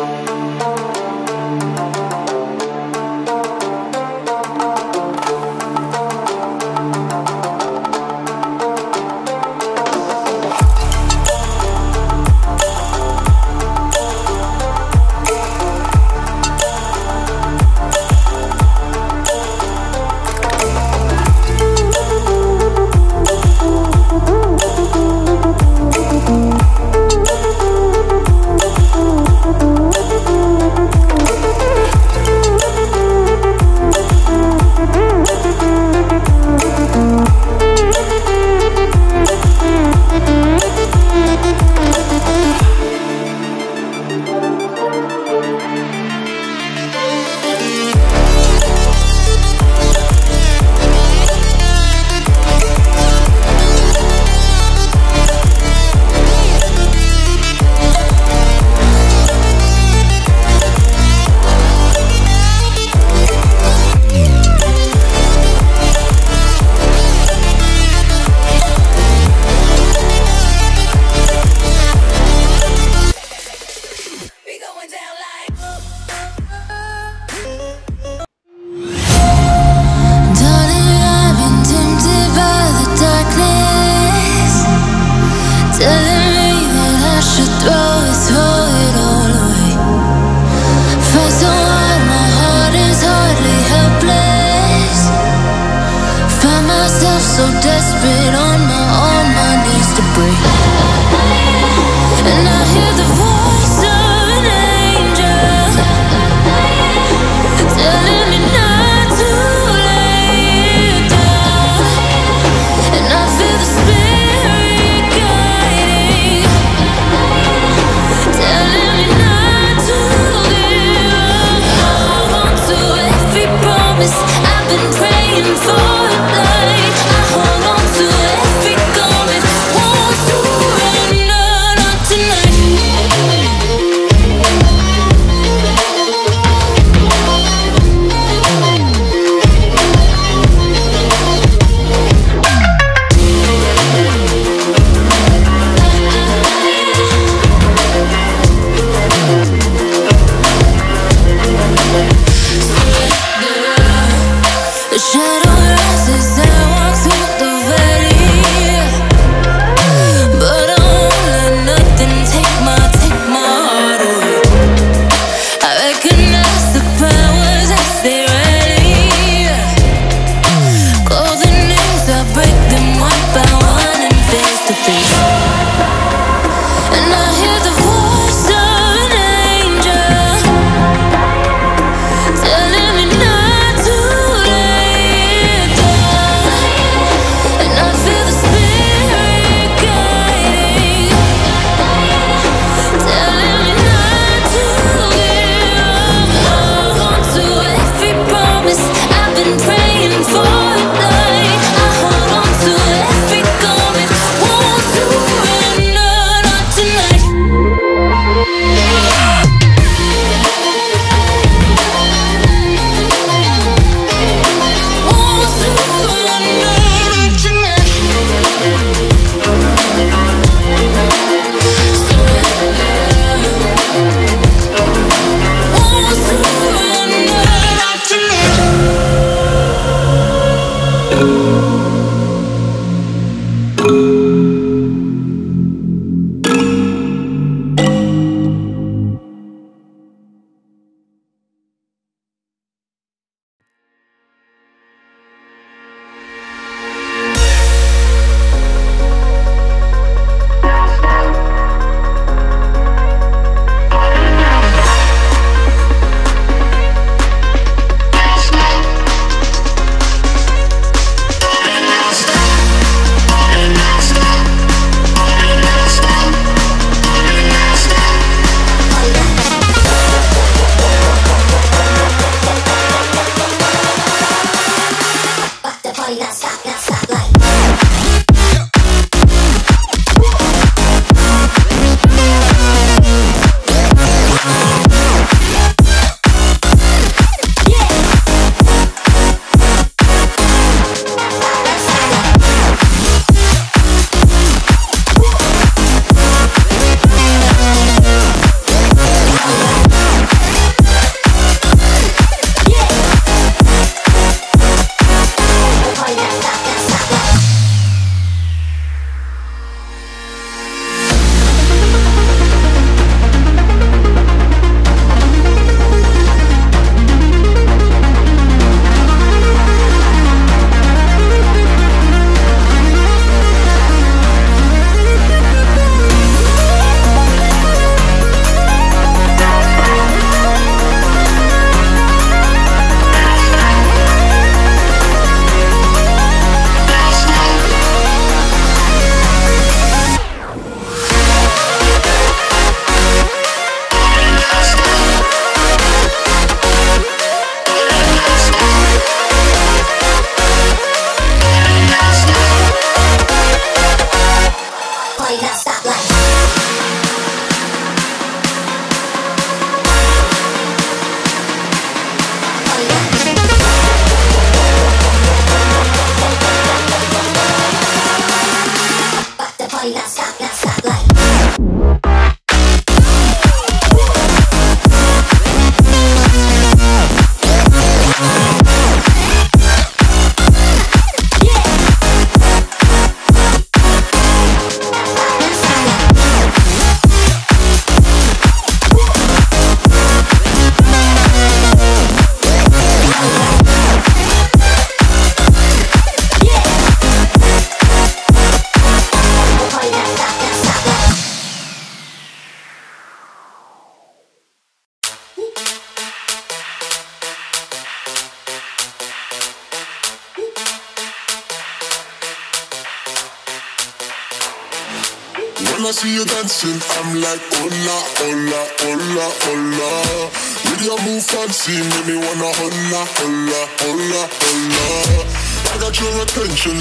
We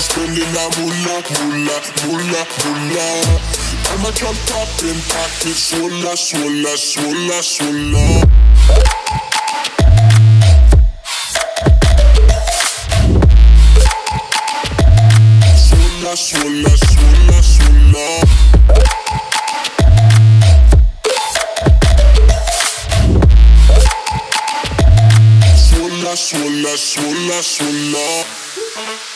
Spending that moolah, moolah, moolah, moolah. I'm a drop top in pocket, swola, swola, swola, swola. Swola, swola, swola, swola, swola, swola, swola.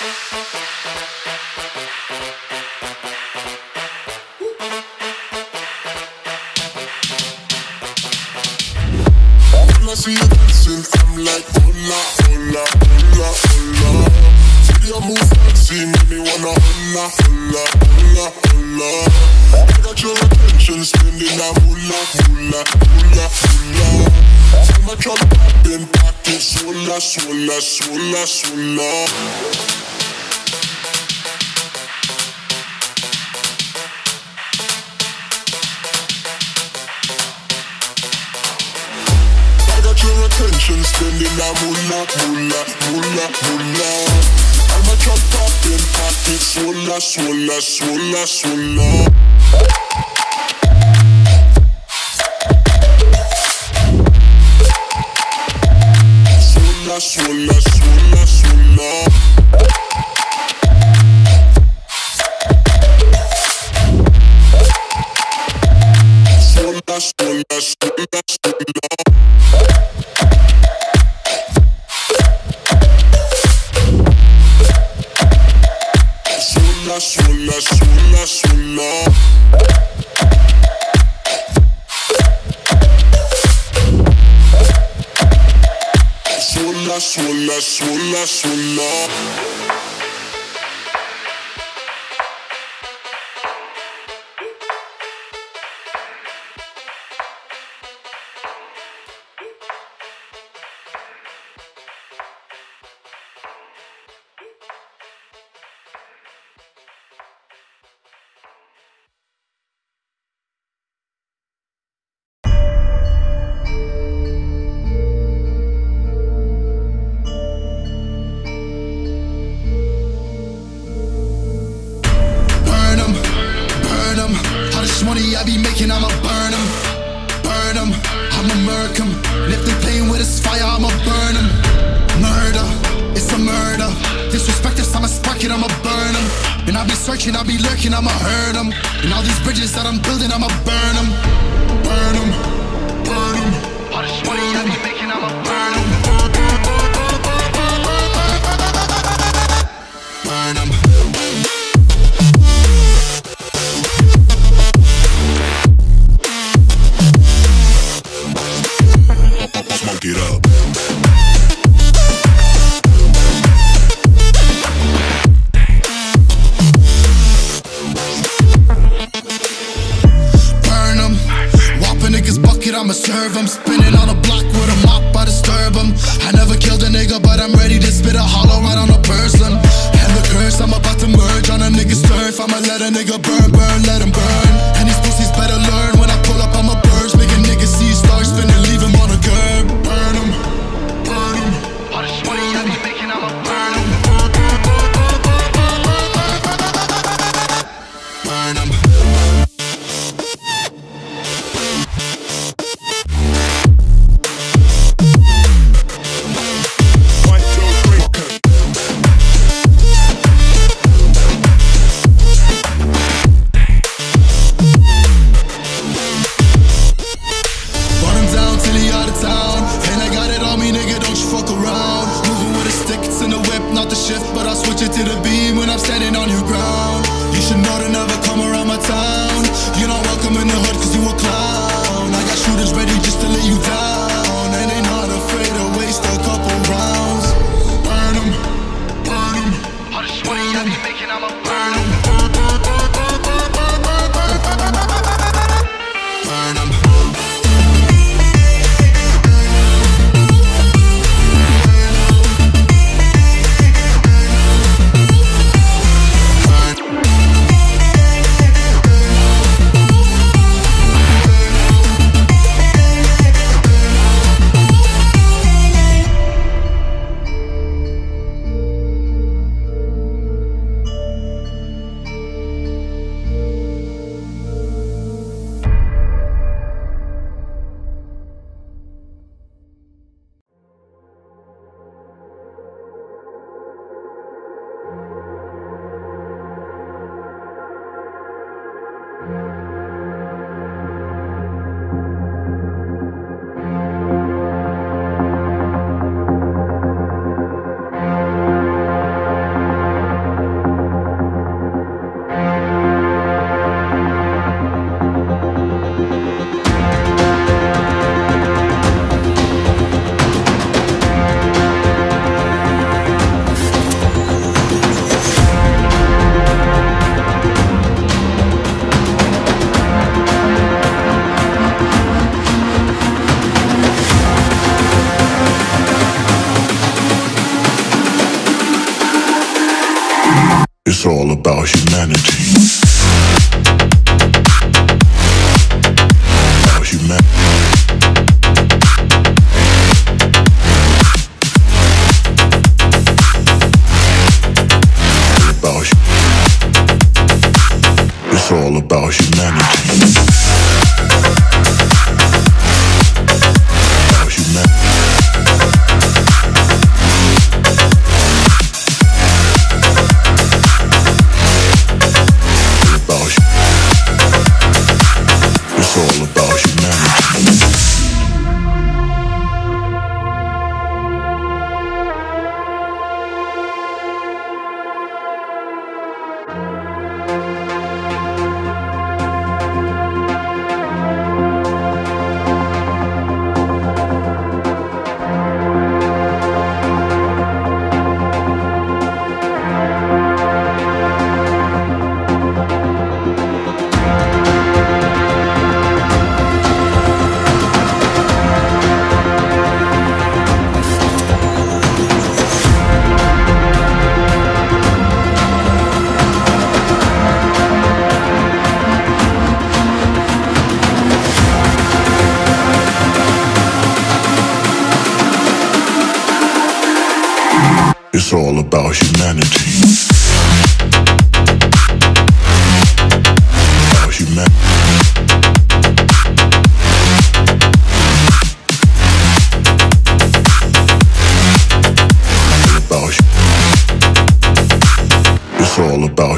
All about humanity.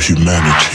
Humanity.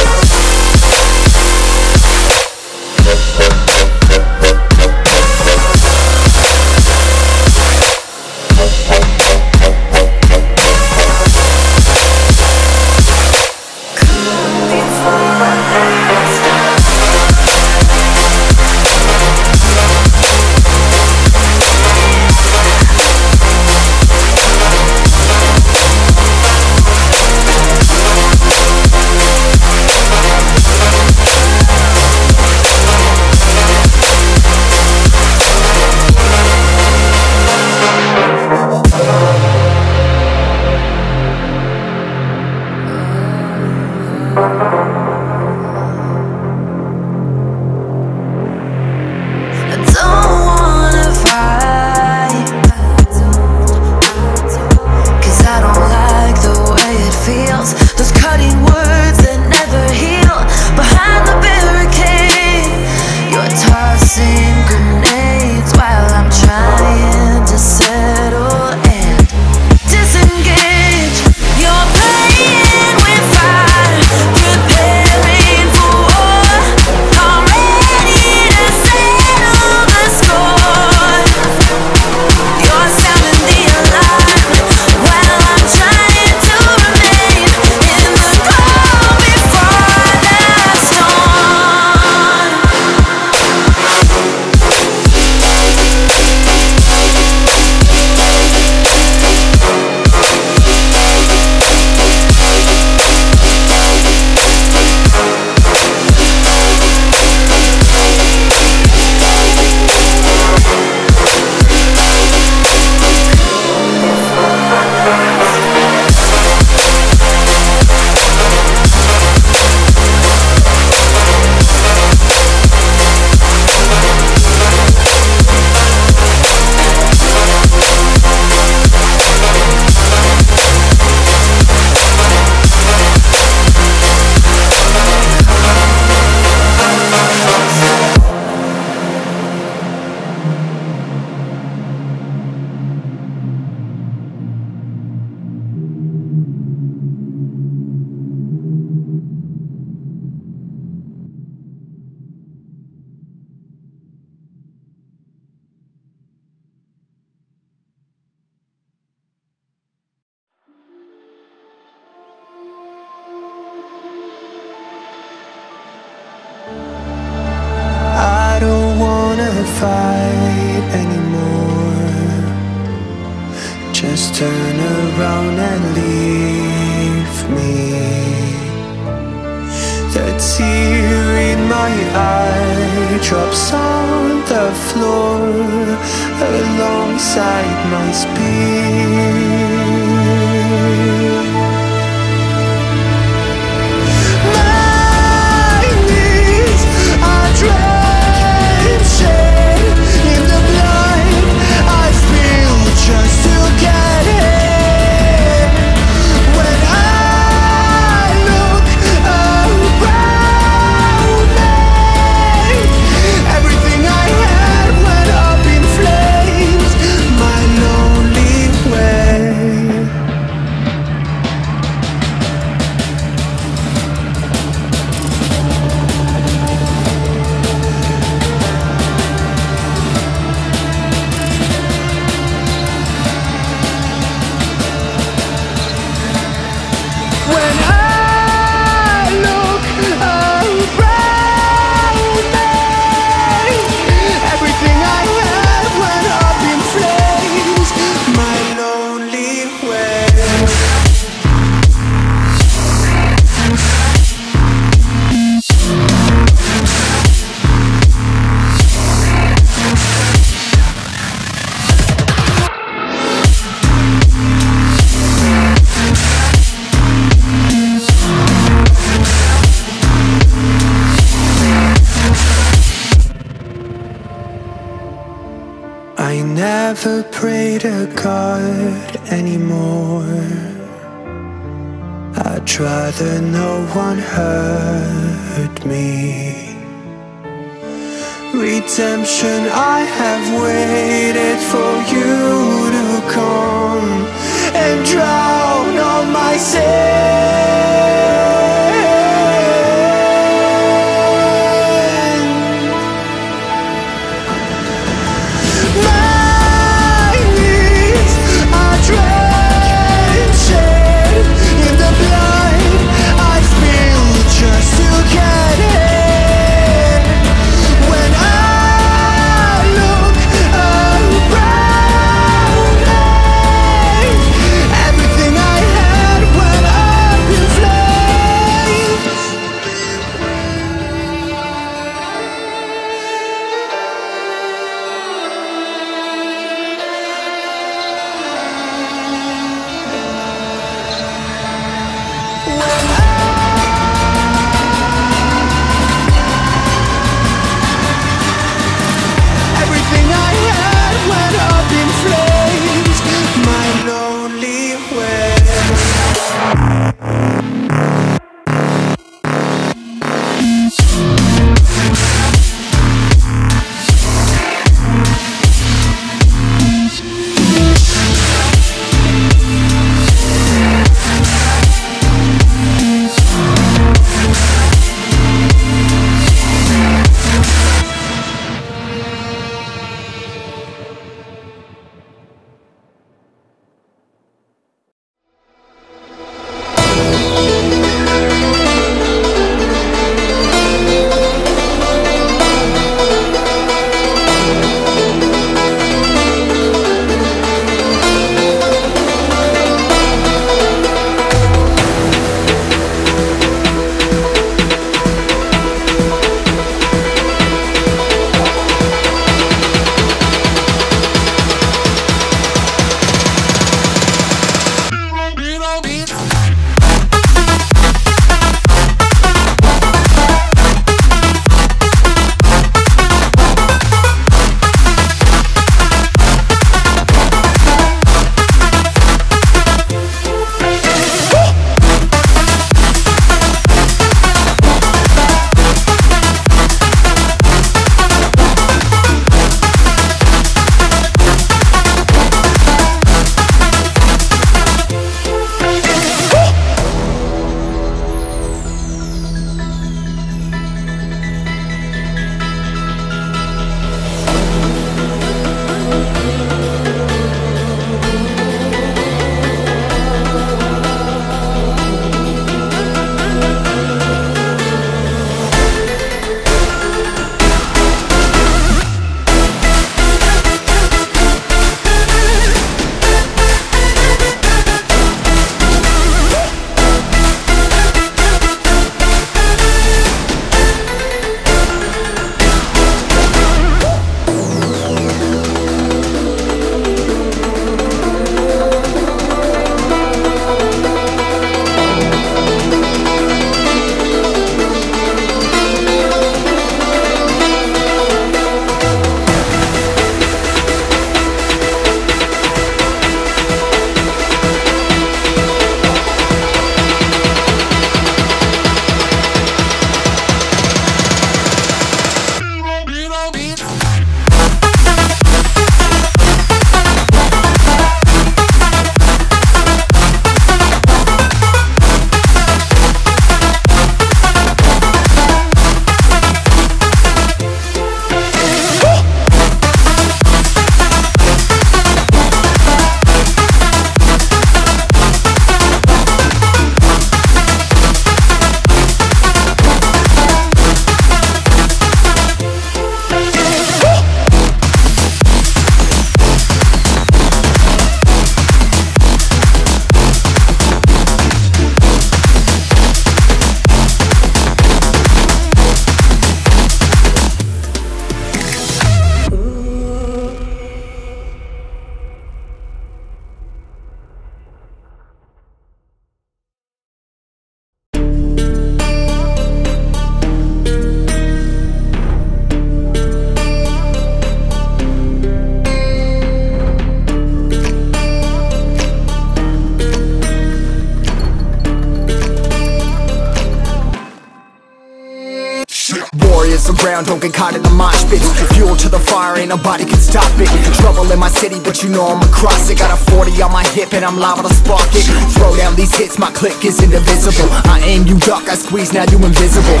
You know I'm across it. Got a 40 on my hip and I'm liable to spark it. Throw down these hits, my click is indivisible. I aim, you duck, I squeeze, now you invisible.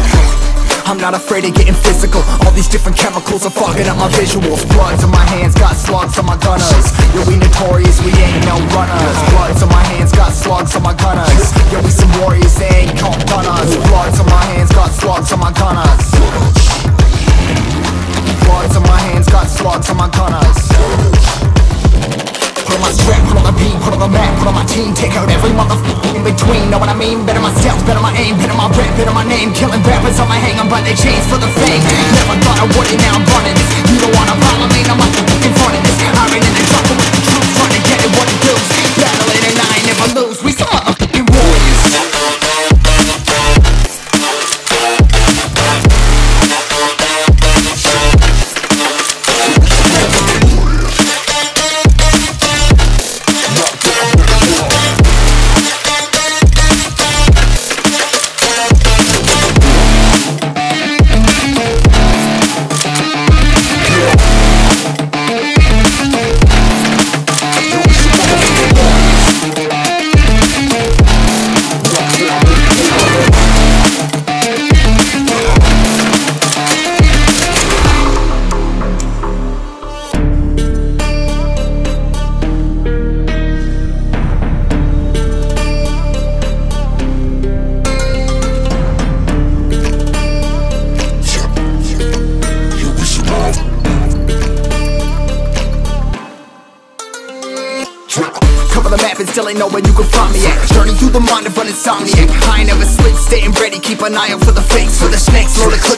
I'm not afraid of getting physical. All these different chemicals are fogging up my visuals. Bloods on my hands, got slugs on my gunners. Yo, we notorious, we ain't no runners. Bloods on my hands, got slugs on my gunners. Yo, we some warriors, they ain't called gunners. Bloods on my hands, got slugs on my gunners. Bloods on my hands, got slugs on my gunners. Put on my strap, put on the beam, put on the map, put on my team. Take out every motherfucker in between, know what I mean? Better myself, better my aim, better my rap, better my name. Killing rappers on my hang, I'm by their chains for the fame. Never thought I would it, now I'm running this. You don't wanna follow me, I'm in front of this. I ran in the dropper with the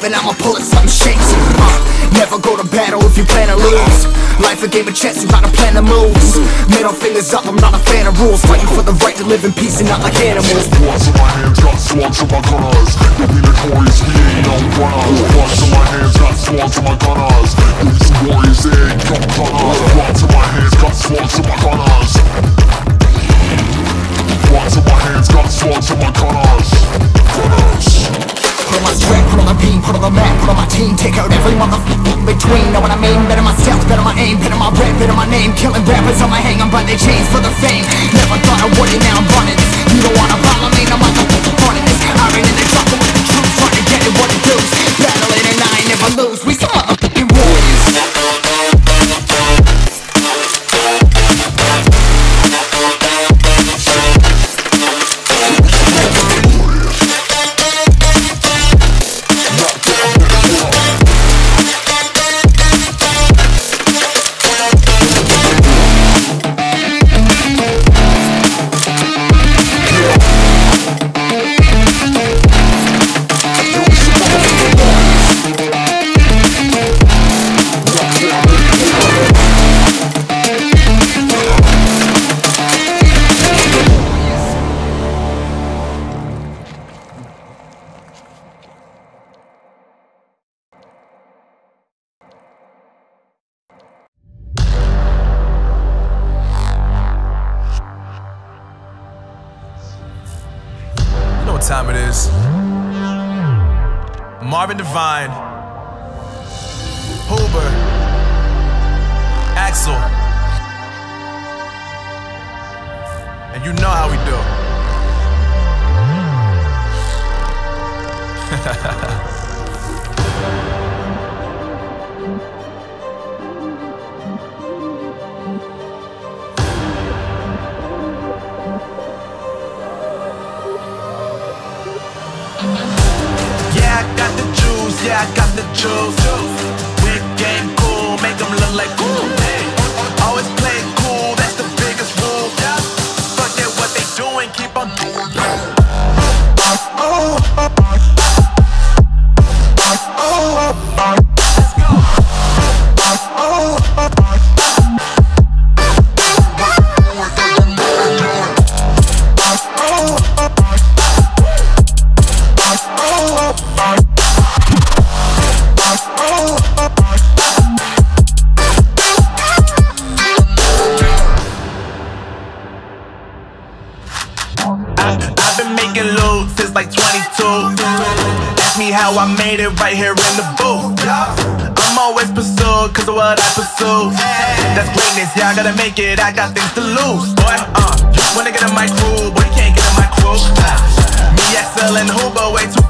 and I'ma pull it, something shakes uh, Never go to battle if you plan to lose Life a game of chess, you gotta plan the moves Middle fingers up, I'm not a fan of rules Fighting for the right to live in peace and not like animals Bloods in my hands, got slugs on my gunners. Yeah, we notorious, we ain't no runners. Bloods in my hands, got slugs on my gunners. Some warriors, they ain't no gunners. Bloods in my hands, got slugs on my gunners. Bloods in my hands, got slugs on my gunners. Gunners. Put on my strap, put on the beam, put on the map, put on my team. Take out every motherfucker between, know what I mean? Better myself, better my aim, better my rap, better my name. Killing rappers on my hang, I'm by their chains for the fame. Never thought I would it, now I'm running this You don't wanna follow me, the front of this I ran in the dropper to what I pursue. That's greatness, yeah, I gotta make it, I got things to lose. Boy, uh, you wanna get in my crew, but you can't get in my crew. Uh, me, SL, and Hooba, way too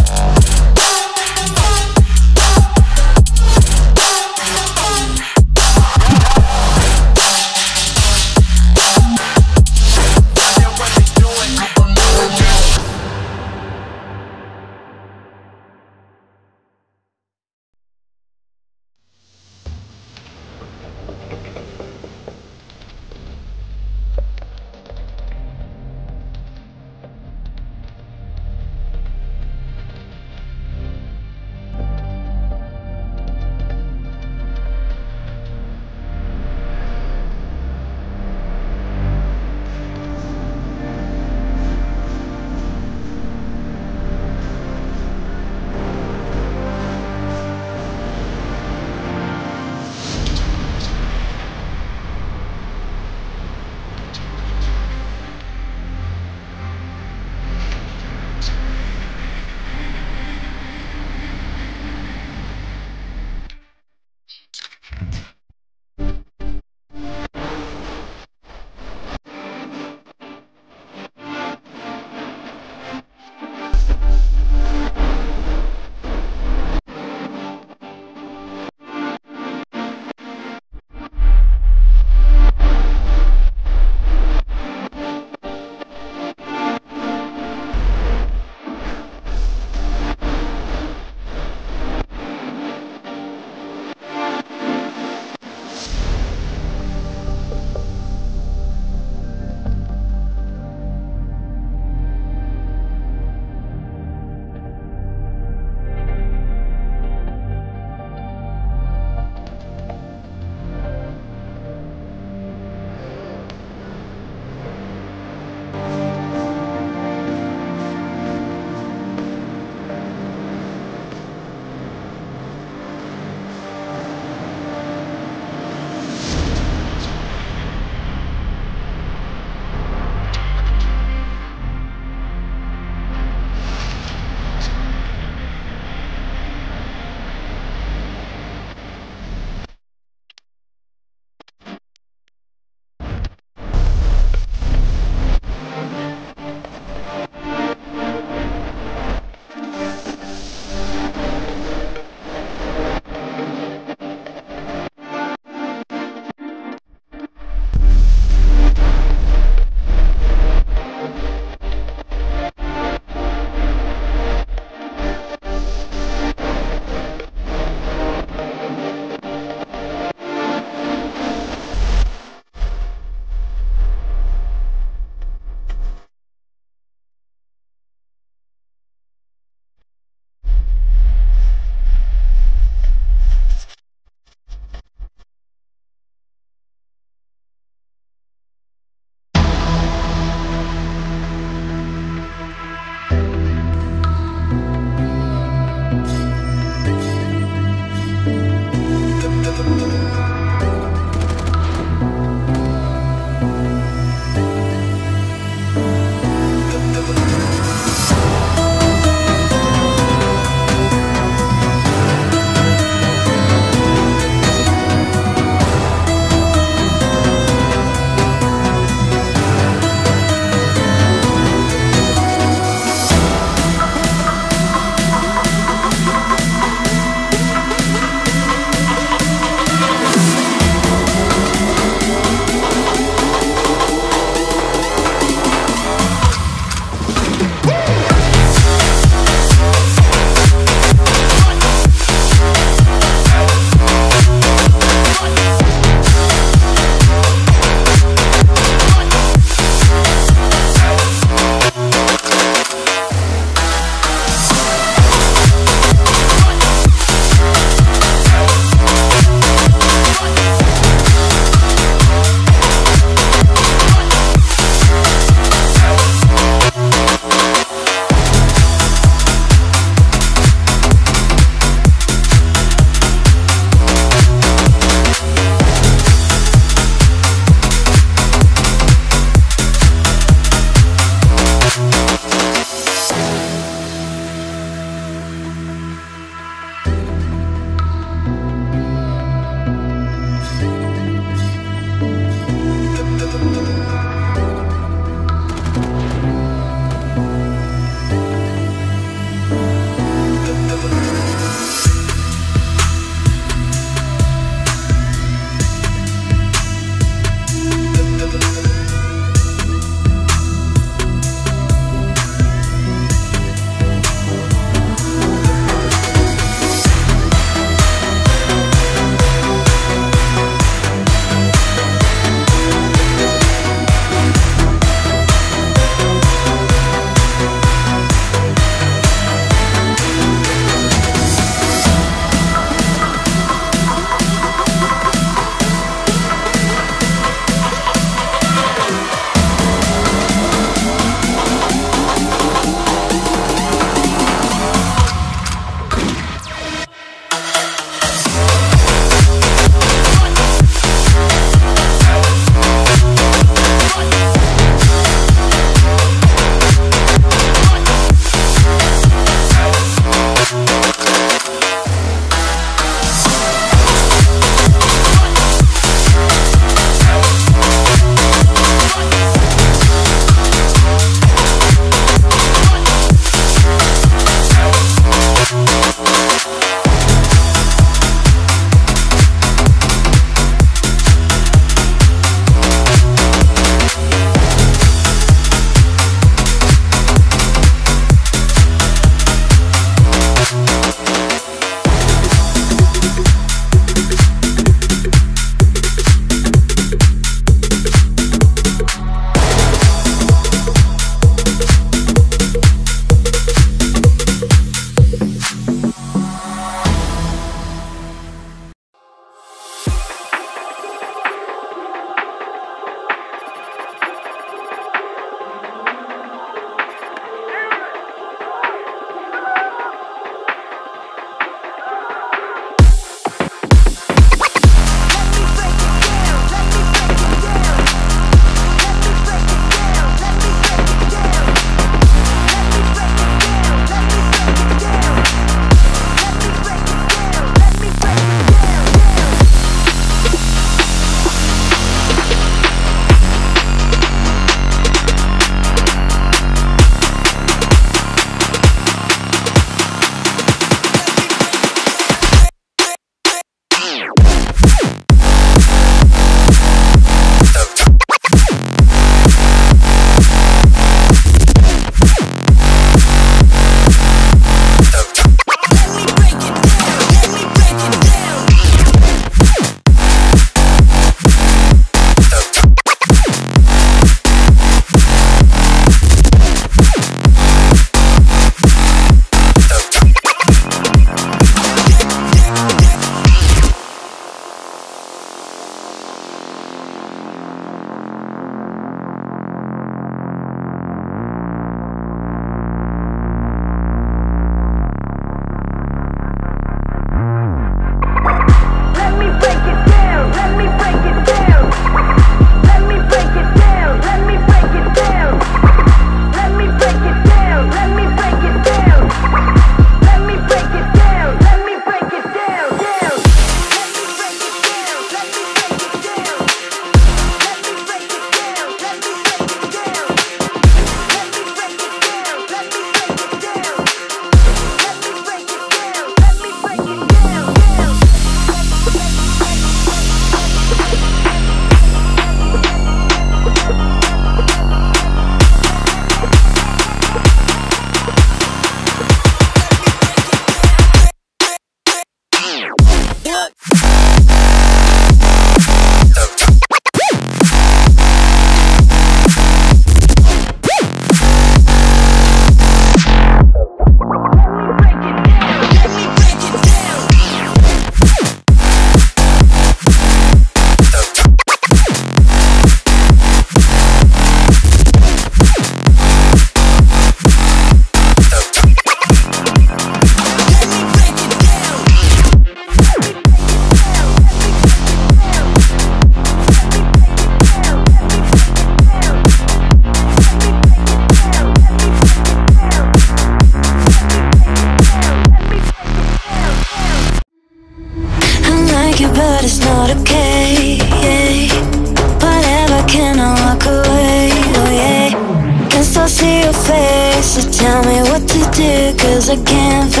tear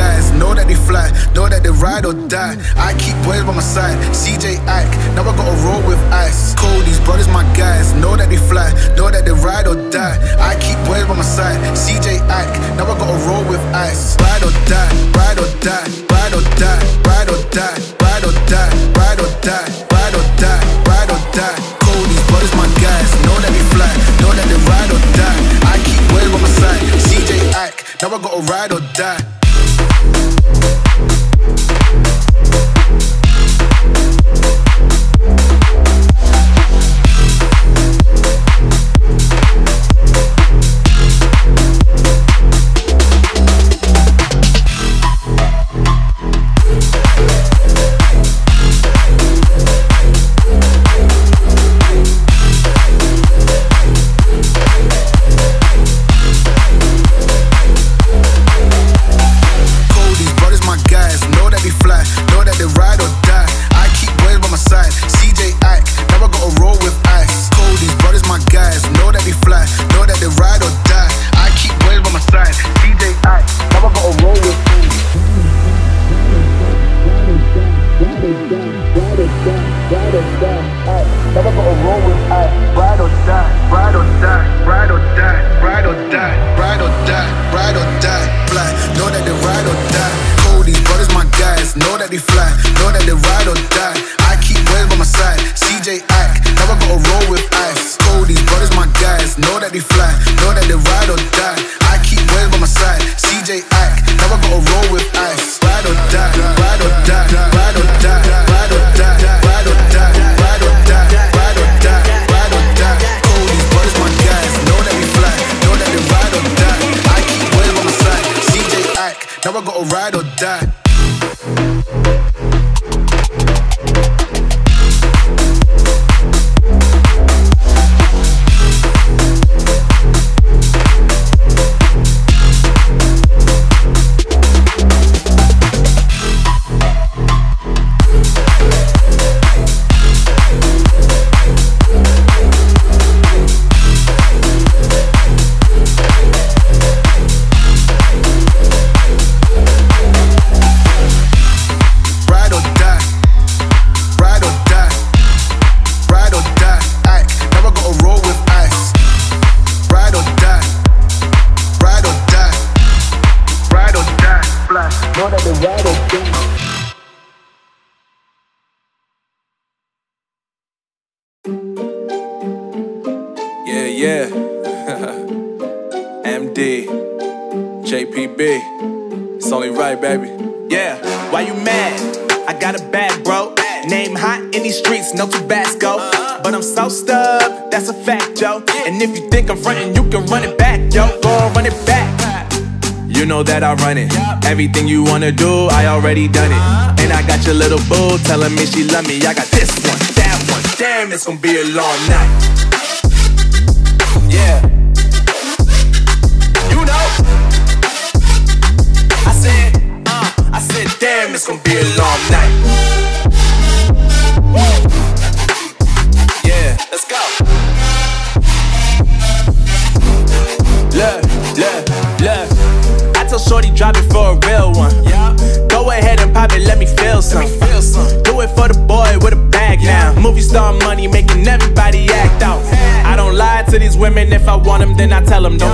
guys, know that they fly, know that they ride or die. I keep boys by my side, CJ Ike, now I gotta roll with ice. These brothers, my guys, know that they fly, know that they ride or die. I keep boys by my side, CJ Ike, now I gotta roll with ice. Ride or die, ride or die, ride or die, ride or die, ride or die, ride or die, ride or die, ride or these brothers, my guys, know that they fly, know that they ride or die. I keep boys by my side, CJ now I gotta ride or die. Everything you wanna do, I already done it. Uh-huh. And I got your little boo telling me she love me. I got this one, that one. Damn, it's gonna be a long night.